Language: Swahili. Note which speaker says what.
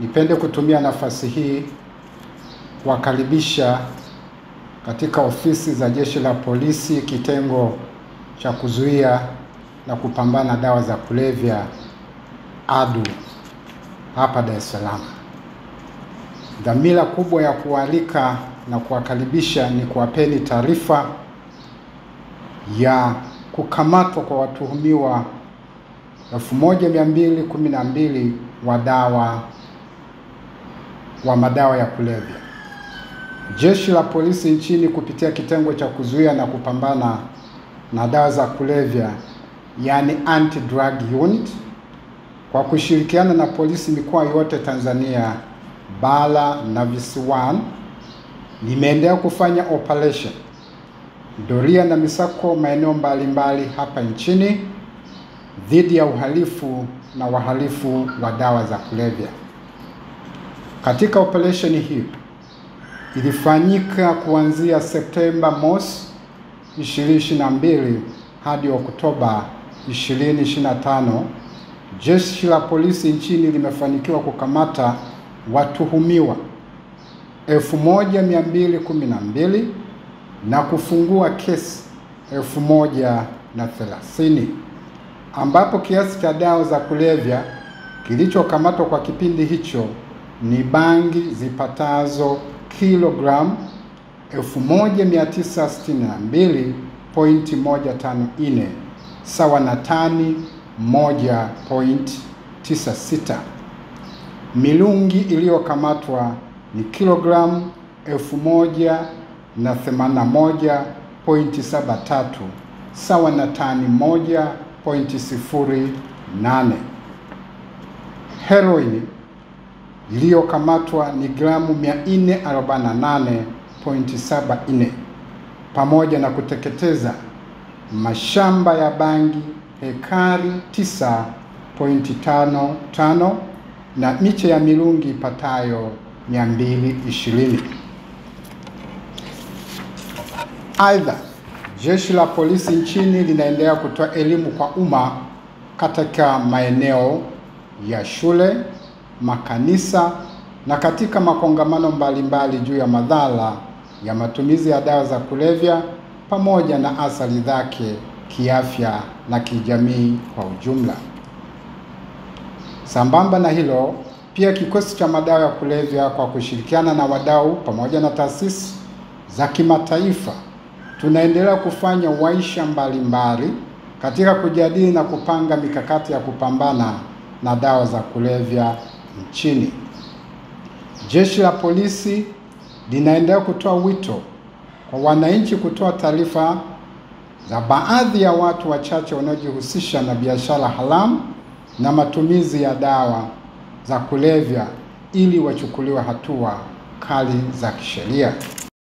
Speaker 1: Nipende kutumia nafasi hii kuwakaribisha katika ofisi za Jeshi la Polisi kitengo cha kuzuia na kupambana dawa za kulevya ADU hapa Dar es Salaam. Dhamira kubwa ya kualika na kuwakaribisha ni kuwapeni taarifa ya kukamatwa kwa watuhumiwa 1212 wa dawa wa madawa ya kulevya. Jeshi la Polisi nchini kupitia kitengo cha kuzuia na kupambana na dawa za kulevya yani Anti Drug Unit kwa kushirikiana na polisi mikoa yote Tanzania bara na visiwani limeendelea kufanya operation doria na misako maeneo mbalimbali hapa nchini dhidi ya uhalifu na wahalifu wa dawa za kulevya. Katika operesheni hii ilifanyika kuanzia Septemba mosi 2022 hadi Oktoba 2025. Jeshi la polisi nchini limefanikiwa kukamata watuhumiwa 1212 na kufungua kesi 1030 ambapo kiasi cha dawa za kulevya kilichokamatwa kwa kipindi hicho ni bangi zipatazo kilogramu 1962.154 sawa na tani 1.96. Milungi iliyokamatwa ni kilogramu 1081.73 sawa na tani 1.08. Heroin iliyokamatwa ni gramu 448.74 pamoja na kuteketeza mashamba ya bangi hekari 9.55 na miche ya mirungi ipatayo 220. Aidha, Jeshi la Polisi nchini linaendelea kutoa elimu kwa umma katika maeneo ya shule, makanisa na katika makongamano mbalimbali juu ya madhara ya matumizi ya dawa za kulevya pamoja na athari zake kiafya na kijamii kwa ujumla. Sambamba na hilo, pia kikosi cha madawa ya kulevya kwa kushirikiana na wadau pamoja na taasisi za kimataifa tunaendelea kufanya waisha mbalimbali katika kujadili na kupanga mikakati ya kupambana na dawa za kulevya nchini. Jeshi la Polisi linaendelea kutoa wito kwa wananchi kutoa taarifa za baadhi ya watu wachache wanaojihusisha na biashara haramu na matumizi ya dawa za kulevya ili wachukuliwe hatua kali za kisheria.